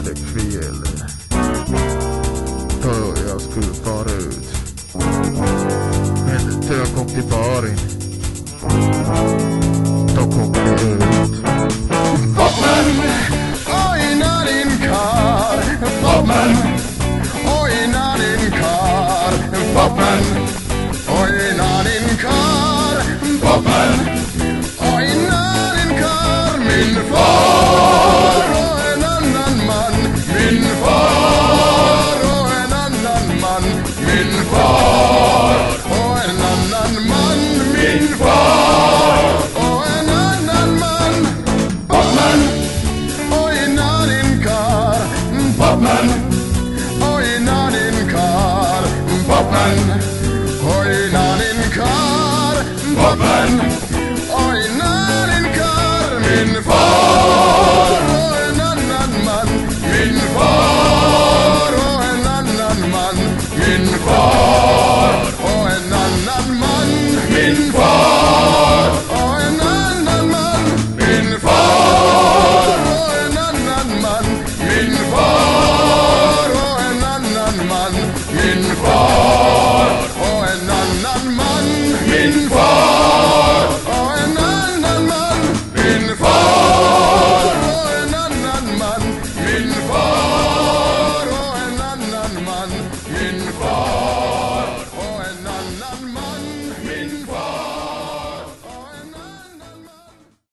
gjorde fel. Då jag skulle fara ut. Men då jag kom till baren. Då kom Popman, hoy nan inkar Popman, hoy nan inkar Popman, hoy nan inkar min in Fahrt. Oh, ein Mann, Mann in Fahrt.